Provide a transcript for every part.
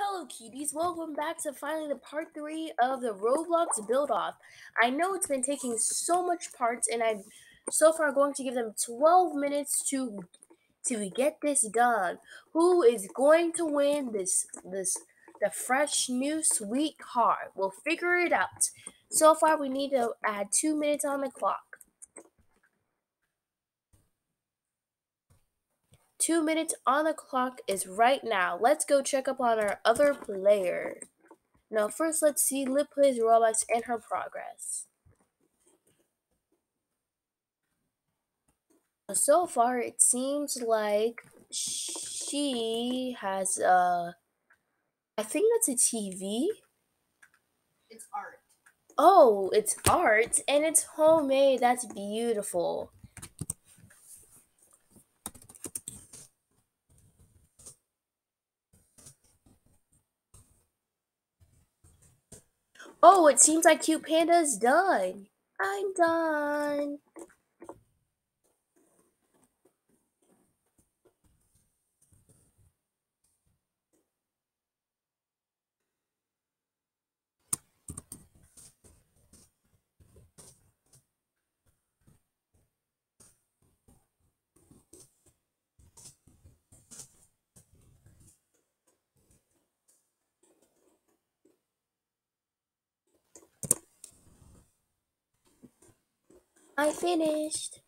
Hello cuties, welcome back to finally the part 3 of the Roblox build off. I know it's been taking so much parts and I'm so far going to give them 12 minutes to to get this done. Who is going to win this this the fresh new sweet car? We'll figure it out. So far we need to add 2 minutes on the clock. Two minutes on the clock is right now. Let's go check up on our other player. Now, first, let's see Liv plays Roblox and her progress. So far, it seems like she has a. I think that's a TV. It's art. Oh, it's art and it's homemade. That's beautiful. Oh, it seems like Cute Panda's done. I'm done. I finished.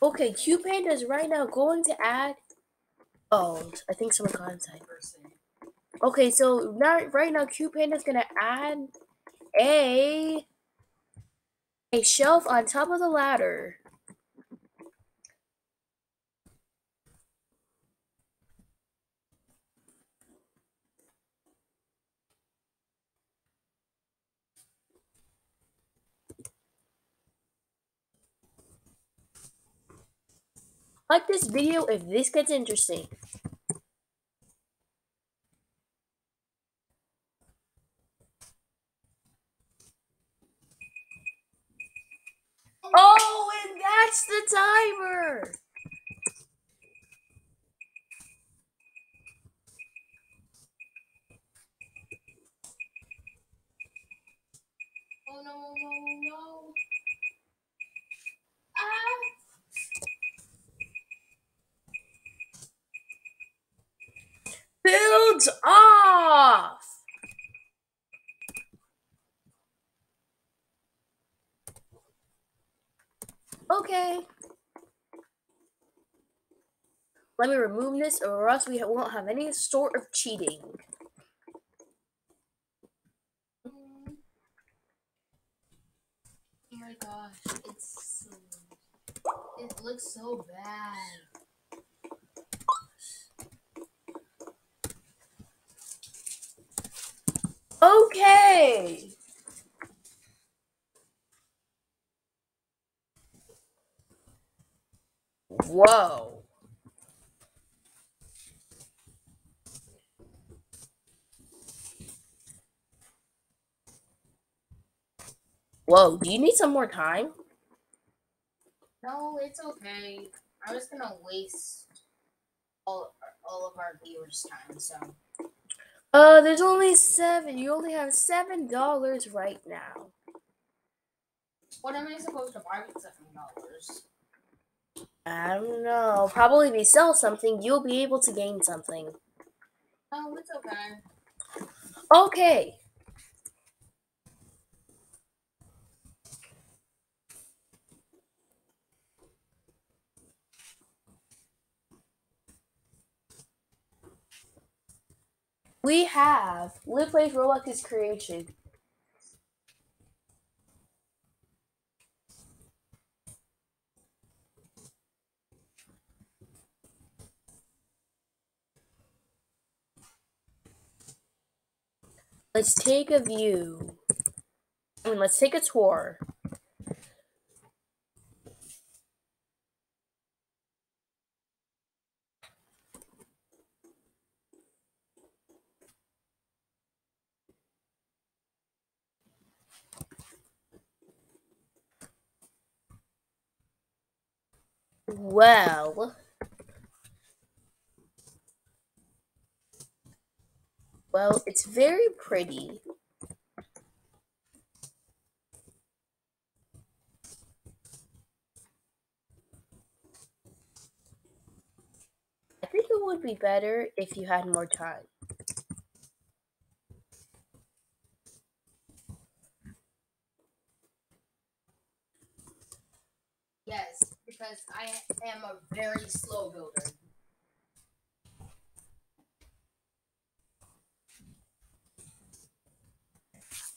Okay, Q Panda is right now going to add. Oh, I think someone got inside. Okay, so now right now Q Panda is gonna add a a shelf on top of the ladder. Like this video if this gets interesting. Oh, and that's the timer! Oh no, no, no. Ah! Off! Okay. Let me remove this or else we won't have any sort of cheating. Oh my gosh, it's so. It looks so bad. Okay. Whoa. Whoa, do you need some more time? No, it's okay. I'm just gonna waste all all of our viewers' time. So Uh, there's only seven. You only have seven dollars right now. what am I supposed to buy with seven dollars? I don't know. Probably if you sell something, you'll be able to gain something. No, it's okay. Okay. We have Live Plays Roblox's creation. Let's take a view. I mean, let's take a tour. Well. Well, it's very pretty. I think it would be better if you had more time. Yes, because I am a very slow builder.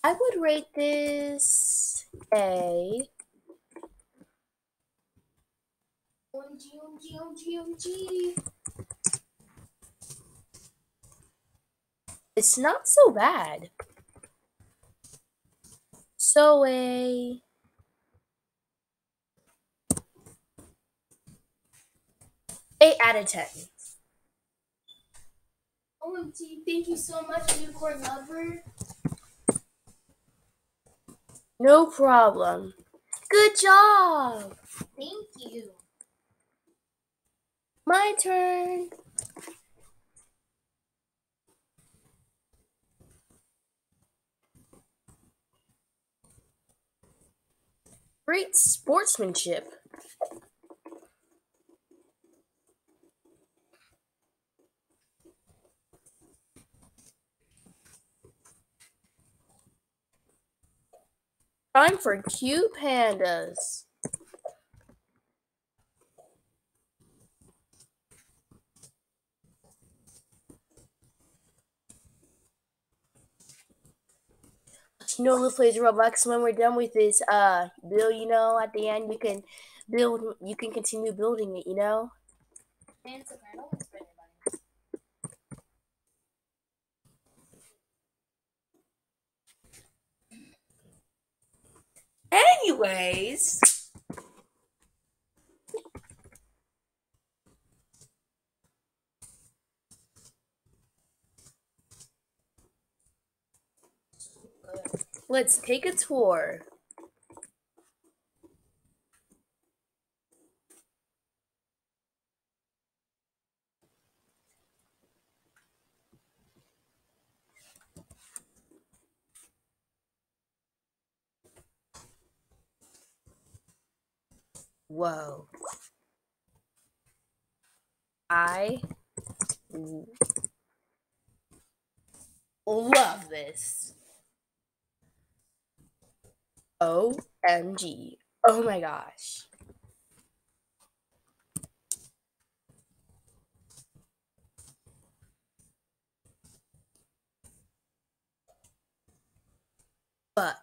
I would rate this a OMG, OMG, OMG, OMG. It's not so bad. So a eight out of ten. OMG, thank you so much, Unicorn Lover. No problem. Good job. Thank you. My turn. Great sportsmanship. Time for cute pandas. You know, let's play Roblox when we're done with this uh build. You know, at the end you can build. You can continue building it. You know. And it's okay, I don't want to spend your money. Anyways. Let's take a tour. Whoa. I love this. OMG. Oh my gosh. But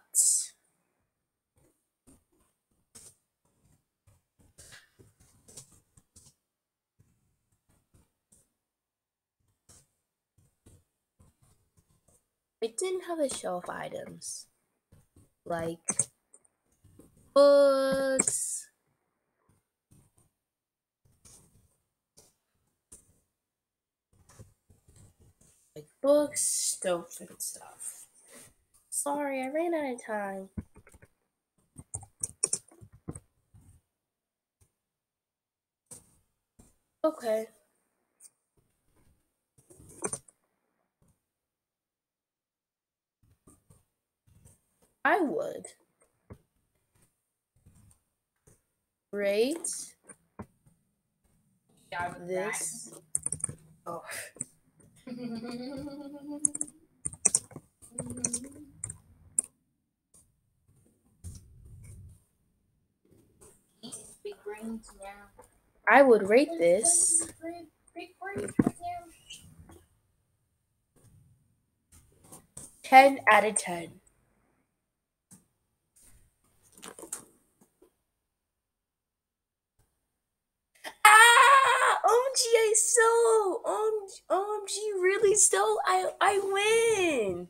it didn't have a shelf items like books. Like books, stuff, and stuff. Sorry, I ran out of time. Okay. I would rate Yeah, I would this. Oh, Big brains now. I would rate this Big, big brains right now. 10 out of 10. OMG, I stole! OMG, OMG really stole! I, I win!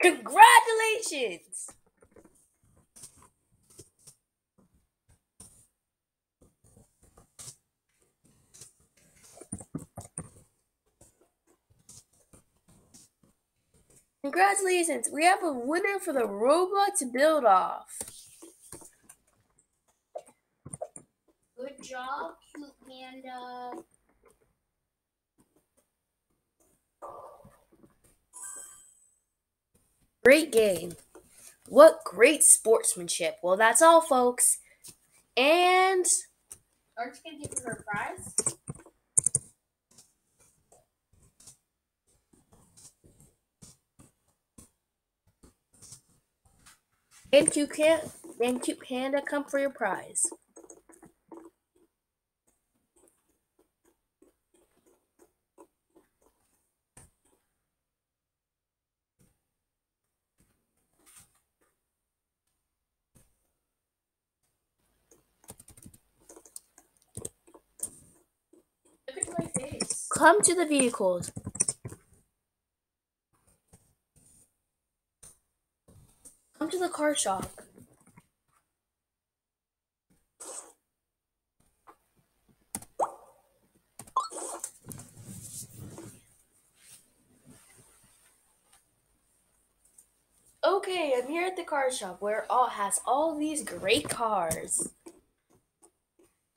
Congratulations! Congratulations, we have a winner for the robot to build off. Good job, cute panda. Great game. What great sportsmanship. Well, that's all, folks. And Aren't you gonna give her a prize? and cute can and cute panda come for your prize. Look at my face. Come to the vehicles. Come to the car shop. Okay, I'm here at the car shop where all has all these great cars.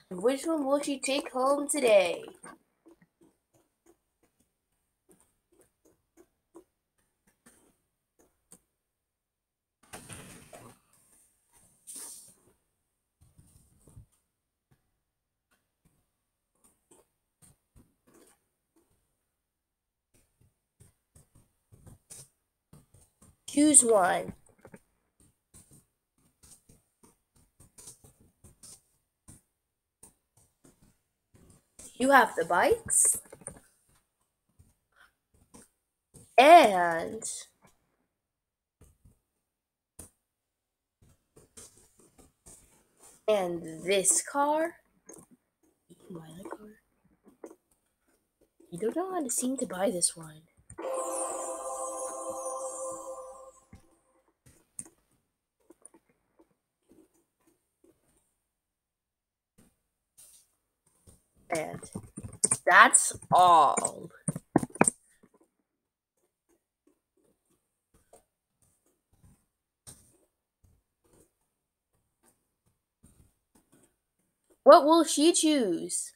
Which one will she take home today? Choose one. You have the bikes. And and this car. You don't know how to seem to buy this one. That's all. What will she choose?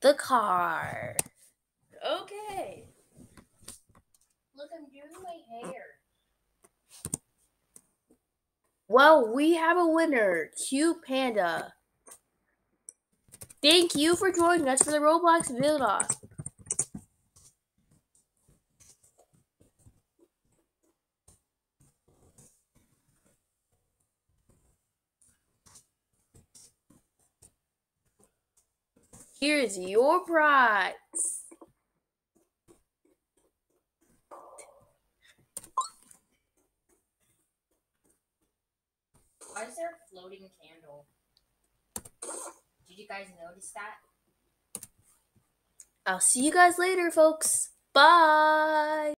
The car. Okay. Look, I'm doing my hair. Well, we have a winner, Cute Panda. Thank you for joining us for the Roblox build off. Here's your prize. Why is there a floating candle? You guys notice that? I'll see you guys later, folks. Bye.